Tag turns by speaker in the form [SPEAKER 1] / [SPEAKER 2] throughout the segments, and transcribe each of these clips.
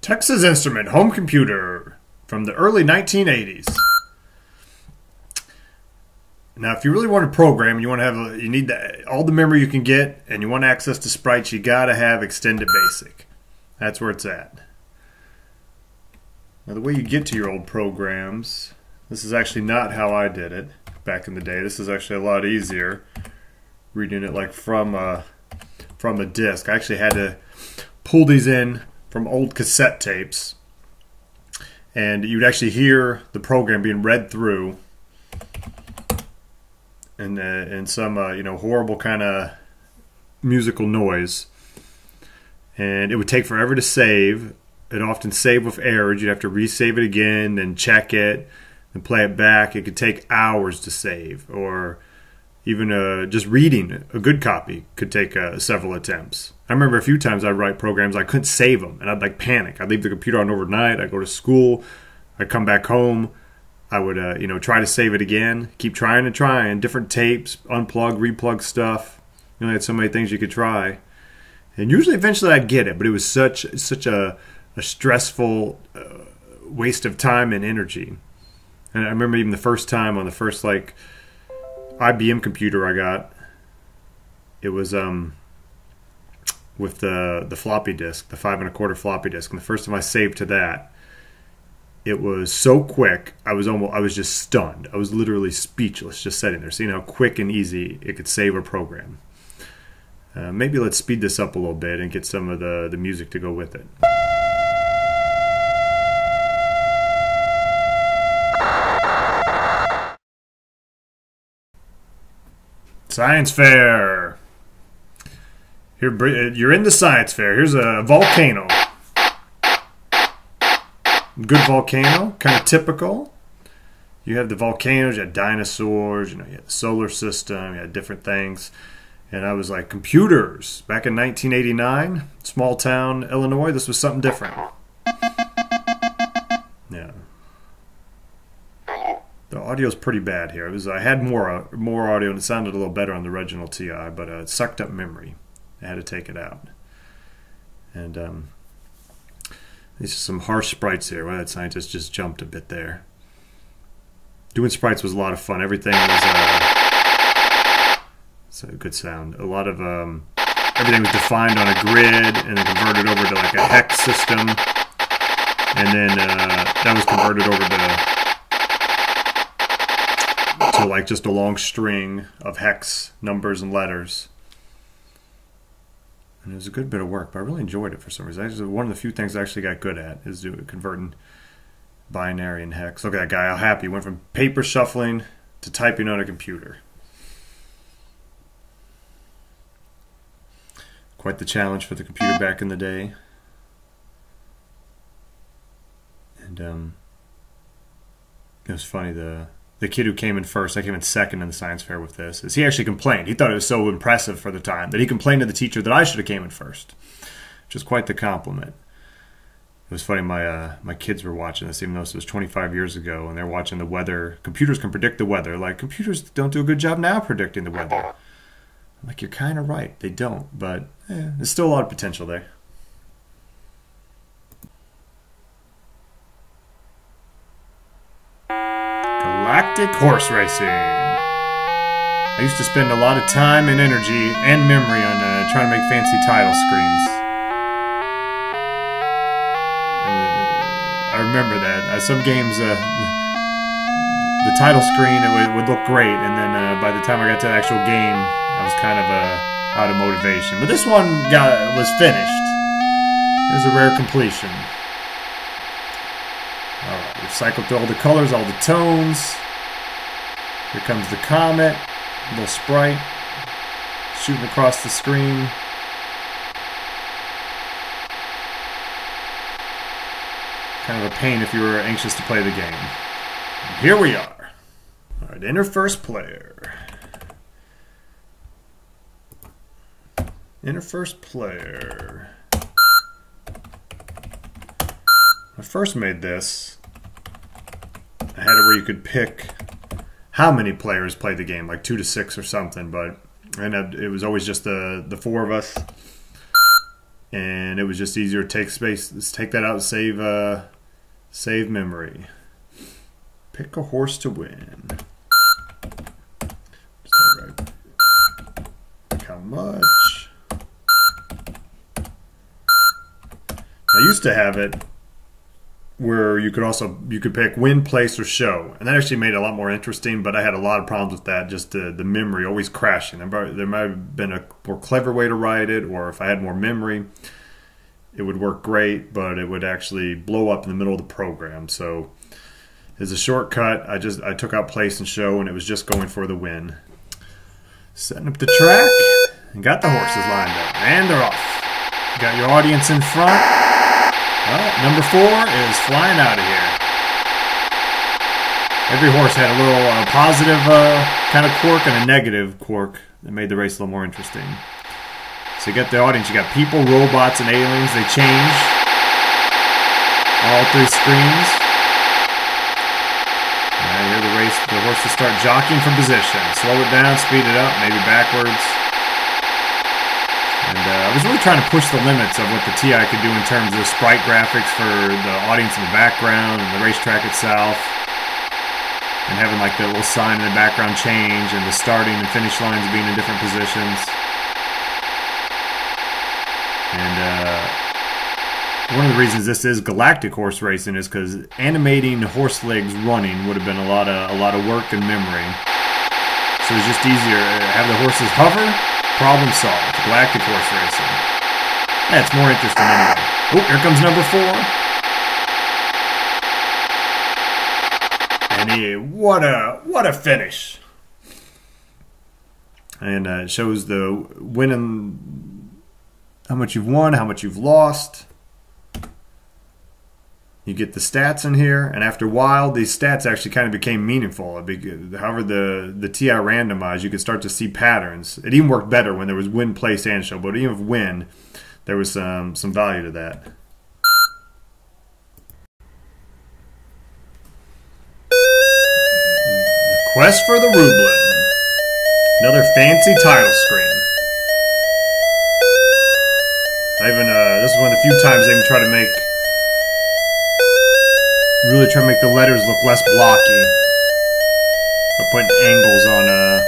[SPEAKER 1] Texas Instrument home computer from the early 1980s. Now, if you really want to program, you want to have a, you need the, all the memory you can get, and you want access to sprites, you got to have Extended Basic. That's where it's at. Now, the way you get to your old programs, this is actually not how I did it back in the day. This is actually a lot easier, reading it like from a from a disc. I actually had to pull these in from old cassette tapes, and you'd actually hear the program being read through, and uh, and some uh, you know horrible kind of musical noise, and it would take forever to save. It often saved with errors. You'd have to resave it again, then check it, and play it back. It could take hours to save, or even uh, just reading a good copy could take uh, several attempts. I remember a few times I'd write programs, I couldn't save them, and I'd like panic. I'd leave the computer on overnight, I'd go to school, I'd come back home, I would, uh, you know, try to save it again, keep trying and trying, different tapes, unplug, replug stuff. You know, had so many things you could try. And usually eventually I'd get it, but it was such such a, a stressful uh, waste of time and energy. And I remember even the first time on the first like IBM computer I got, it was um with the the floppy disk, the five and a quarter floppy disk. And the first time I saved to that, it was so quick. I was almost I was just stunned. I was literally speechless, just sitting there, seeing how quick and easy it could save a program. Uh, maybe let's speed this up a little bit and get some of the the music to go with it. Science fair. Here, uh, you're in the science fair. Here's a volcano. Good volcano, kind of typical. You have the volcanoes, you had dinosaurs, you know, you had the solar system, you had different things. And I was like, computers. Back in 1989, small town Illinois, this was something different. Yeah. The audio's pretty bad here. It was I had more uh, more audio and it sounded a little better on the original TI, but uh, it sucked up memory. I had to take it out. And um, these are some harsh sprites here. Well, that scientist just jumped a bit there. Doing sprites was a lot of fun. Everything was uh, a good sound. A lot of um, everything was defined on a grid and then converted over to like a hex system, and then uh, that was converted over to to like just a long string of hex numbers and letters. And it was a good bit of work, but I really enjoyed it for some reason. One of the few things I actually got good at is doing converting binary and hex. Look at that guy, how happy. He went from paper shuffling to typing on a computer. Quite the challenge for the computer back in the day. And um, it was funny, the the kid who came in first, I came in second in the science fair with this, is he actually complained. He thought it was so impressive for the time that he complained to the teacher that I should have came in first, which is quite the compliment. It was funny. My uh, my kids were watching this, even though this was 25 years ago, and they're watching the weather. Computers can predict the weather. Like computers don't do a good job now predicting the weather. I'm like, you're kind of right. They don't, but eh, there's still a lot of potential there. Galactic Horse Racing. I used to spend a lot of time and energy and memory on uh, trying to make fancy title screens. Uh, I remember that. Uh, some games, uh, the title screen it would, look great, and then uh, by the time I got to the actual game, I was kind of uh, out of motivation. But this one got was finished. It was a rare completion. Alright, we've cycled through all the colors, all the tones. Here comes the comet, little sprite, shooting across the screen. Kind of a pain if you were anxious to play the game. And here we are. Alright, enter first player. Enter first player. I first made this, I had it where you could pick how many players played the game, like two to six or something. But and it was always just the the four of us. and it was just easier to take space, let's take that out save uh, save memory. Pick a horse to win. How much? I used to have it where you could also you could pick win, place, or show, and that actually made it a lot more interesting. But I had a lot of problems with that, just the, the memory always crashing. There might have been a more clever way to write it, or if I had more memory, it would work great. But it would actually blow up in the middle of the program. So as a shortcut, I just I took out place and show, and it was just going for the win. Setting up the track, and got the horses lined up, and they're off. got your audience in front. Well, number four is flying out of here. Every horse had a little uh, positive uh, kind of quirk and a negative quirk that made the race a little more interesting. So you got the audience, you got people, robots, and aliens. They change all three screens. Now hear the race, the horses start jockeying for position. Slow it down, speed it up, maybe backwards. And uh, I was really trying to push the limits of what the TI could do in terms of sprite graphics for the audience in the background and the racetrack itself. And having like the little sign in the background change and the starting and finish lines being in different positions. And uh, one of the reasons this is galactic horse racing is because animating horse legs running would have been a lot of a lot of work and memory. So it's just easier to have the horses hover Problem solved. Galactic horse racing. That's more interesting anyway. Oh, here comes number four. And he, what a what a finish! And uh, it shows the winning, how much you've won, how much you've lost. You get the stats in here, and after a while, these stats actually kind of became meaningful. However, the the TI randomized, you could start to see patterns. It even worked better when there was win, place, and show. But even with win, there was some some value to that. Quest for the Rublen. Another fancy title screen. I even uh, this is one of the few times they even try to make Really try to make the letters look less blocky. By putting angles on, uh,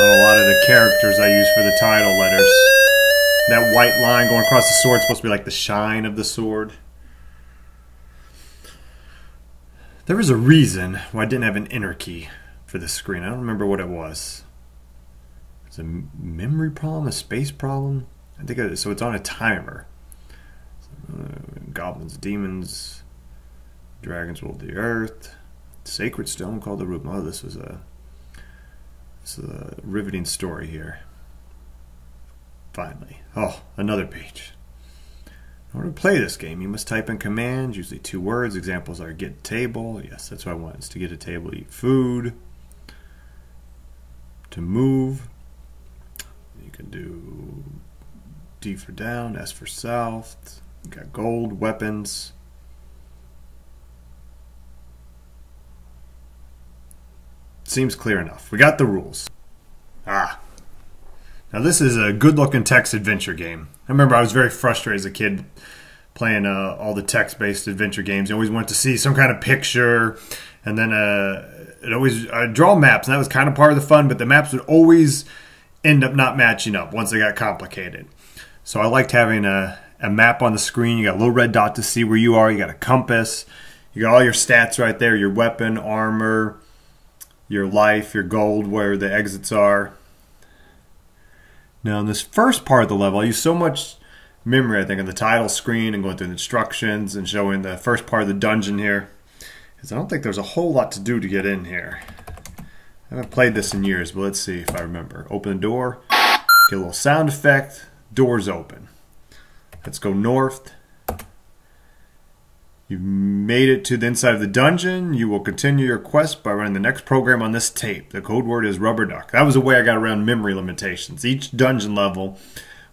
[SPEAKER 1] on a lot of the characters I use for the title letters. That white line going across the sword is supposed to be like the shine of the sword. There was a reason why I didn't have an enter key for this screen. I don't remember what it was. It's a memory problem, a space problem. I think it, so. It's on a timer. Uh, goblins, demons, Dragons ruled the earth. Sacred stone called the root. Oh, this was a this is a riveting story here. Finally. Oh, another page. In order to play this game, you must type in commands, usually two words. Examples are get table. Yes, that's what I want, is to get a table, eat food. To move, you can do D for down, S for south. You got gold, weapons, Seems clear enough. We got the rules. Ah. Now this is a good-looking text adventure game. I remember I was very frustrated as a kid playing uh, all the text-based adventure games. I always wanted to see some kind of picture, and then uh, it always I'd draw maps, and that was kind of part of the fun. But the maps would always end up not matching up once they got complicated. So I liked having a, a map on the screen. You got a little red dot to see where you are. You got a compass. You got all your stats right there: your weapon, armor, your life, your gold, where the exits are. Now, in this first part of the level, I use so much memory, I think, on the title screen and going through the instructions and showing the first part of the dungeon here. Because I don't think there's a whole lot to do to get in here. I haven't played this in years, but let's see if I remember. Open the door, get a little sound effect, doors open. Let's go north. You've made it to the inside of the dungeon. You will continue your quest by running the next program on this tape. The code word is rubber duck. That was the way I got around memory limitations. Each dungeon level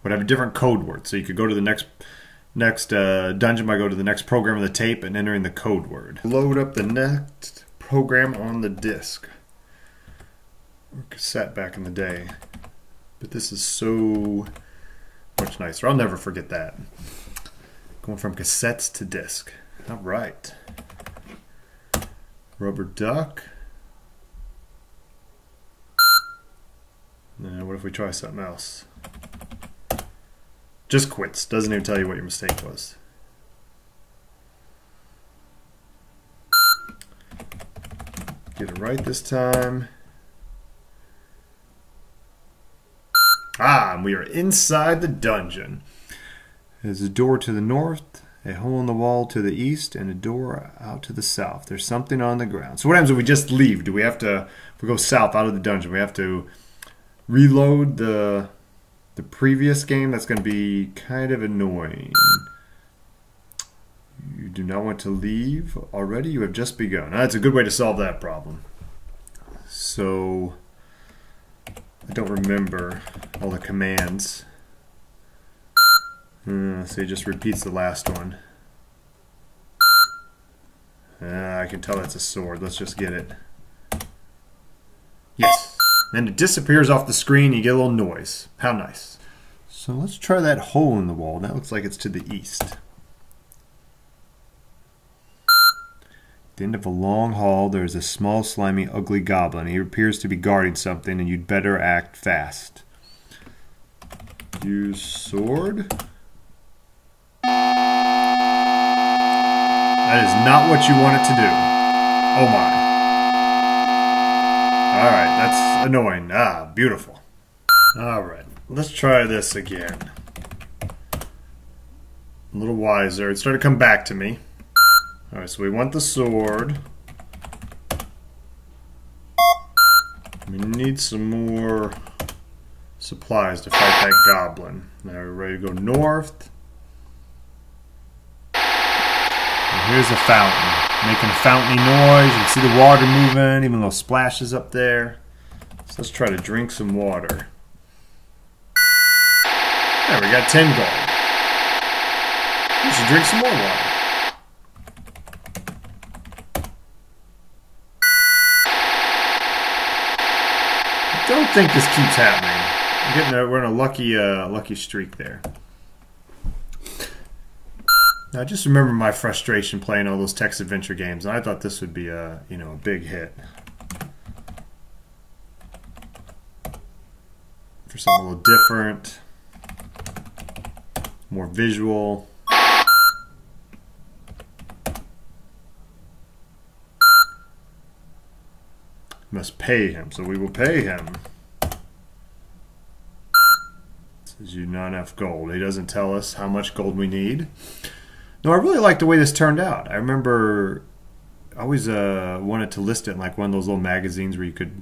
[SPEAKER 1] would have a different code word. So you could go to the next next uh, dungeon by going to the next program on the tape and entering the code word. Load up the next program on the disc. Or cassette back in the day. But this is so much nicer. I'll never forget that. Going from cassettes to disc. All right. Rubber duck. Now, what if we try something else? Just quits. Doesn't even tell you what your mistake was. Get it right this time. Ah, we are inside the dungeon. There's a door to the north, a hole in the wall to the east, and a door out to the south. There's something on the ground. So what happens if we just leave? Do we have to, if we go south out of the dungeon, we have to reload the the previous game? That's going to be kind of annoying. You do not want to leave already? You have just begun. That's a good way to solve that problem. So, I don't remember all the commands. Uh, so he just repeats the last one. Uh, I can tell that's a sword. Let's just get it. Yes. Then it disappears off the screen. You get a little noise. How nice. So let's try that hole in the wall. That looks like it's to the east. At the end of a long hall, there is a small, slimy, ugly goblin. He appears to be guarding something, and you'd better act fast. Use sword. That is not what you want it to do. Oh my. Alright, that's annoying. Ah, beautiful. Alright, let's try this again. A little wiser. It started to come back to me. Alright, so we want the sword. We need some more supplies to fight that goblin. Now we're ready to go north. And here's a fountain. Making a fountainy noise. You can see the water moving, even little splashes up there. So let's try to drink some water. There, we got 10 gold. We should drink some more water. don't think this keeps happening. We're, getting a, we're in a lucky, uh, lucky streak there. Now, I just remember my frustration playing all those text adventure games, and I thought this would be a, you know, a big hit. For something a little different, more visual. must pay him, so we will pay him. Says you not enough gold. He doesn't tell us how much gold we need. No, I really like the way this turned out. I remember I always uh, wanted to list it in like one of those little magazines where you could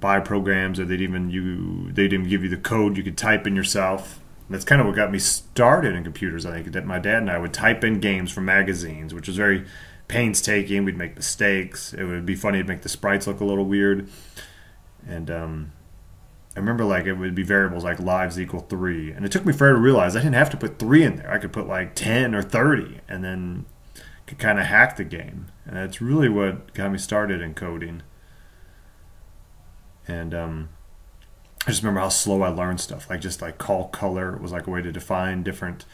[SPEAKER 1] buy programs or they'd even you they'd even give you the code you could type in yourself. And that's kind of what got me started in computers. I think that my dad and I would type in games from magazines, which was very painstaking. We'd make mistakes. It would be funny to make the sprites look a little weird. And um, I remember like it would be variables like lives equal three, and it took me forever to realize I didn't have to put three in there. I could put like ten or thirty, and then could kind of hack the game. And that's really what got me started in coding. And um, I just remember how slow I learned stuff. Like just like call color was like a way to define different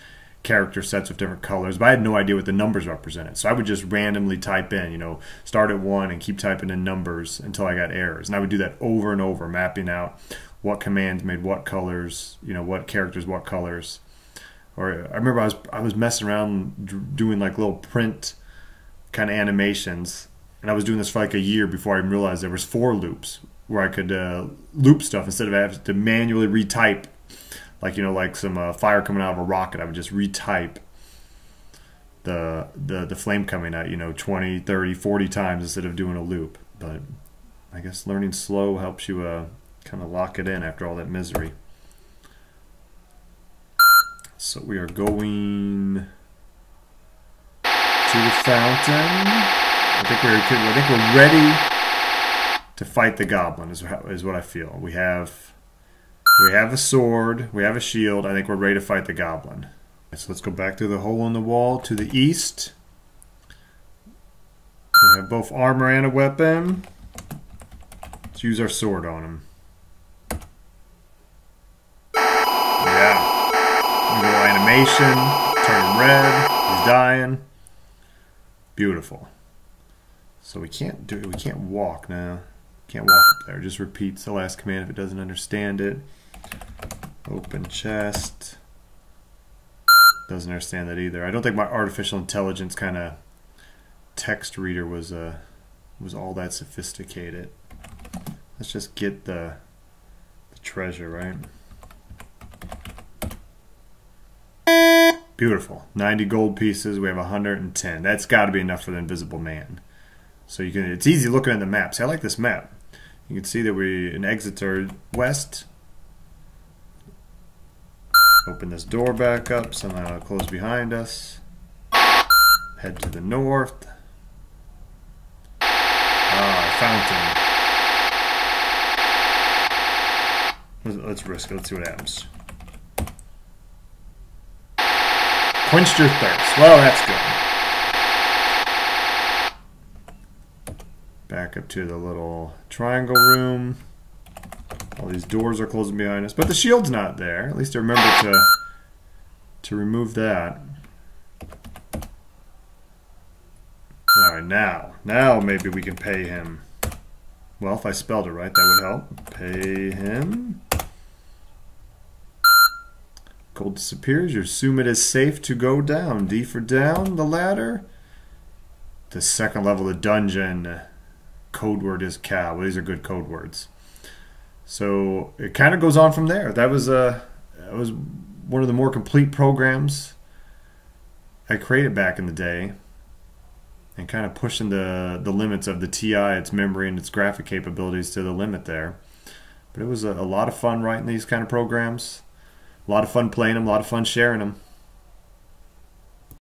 [SPEAKER 1] character sets with different colors, but I had no idea what the numbers represented. So I would just randomly type in, you know, start at one and keep typing in numbers until I got errors. And I would do that over and over, mapping out what commands made what colors, you know, what characters, what colors. Or I remember I was I was messing around doing like little print kind of animations, and I was doing this for like a year before I even realized there was for loops where I could uh, loop stuff instead of having to manually retype like you know like some uh, fire coming out of a rocket i would just retype the the the flame coming out you know 20 30 40 times instead of doing a loop. But i guess learning slow helps you uh, kind of lock it in after all that misery. So we are going to the fountain. I think we're i think we're ready to fight the goblin is, is what i feel. We have we have a sword. We have a shield. I think we're ready to fight the goblin. So let's go back through the hole in the wall to the east. We have both armor and a weapon. Let's use our sword on him. Yeah. animation, turning red, he's dying. Beautiful. So we can't do it. we can't walk now. Can't walk up there. Just repeats the last command if it doesn't understand it. Open chest. Doesn't understand that either. I don't think my artificial intelligence kind of text reader was uh was all that sophisticated. Let's just get the, the treasure, right? Beautiful. 90 gold pieces. We have 110. That's got to be enough for the invisible man. So you can. It's easy looking at the map. See, I like this map. You can see that we an Exeter west. Open this door back up. Somehow close behind us. Head to the north. Ah, fountain. Let's risk it. Let's see what happens. Quenched your thirst. Well, that's good. Back up to the little triangle room. All these doors are closing behind us, but the shield's not there. At least I remember to to remove that. Alright, now. Now maybe we can pay him. Well, if I spelled it right, that would help. Pay him. Gold disappears. You assume it is safe to go down. D for down the ladder. The second level of the dungeon. Code word is cow. Well, these are good code words. So it kind of goes on from there. That was a uh, that was one of the more complete programs I created back in the day, and kind of pushing the the limits of the TI, its memory, and its graphic capabilities to the limit there. But it was a, a lot of fun writing these kind of programs. A lot of fun playing them, a lot of fun sharing them.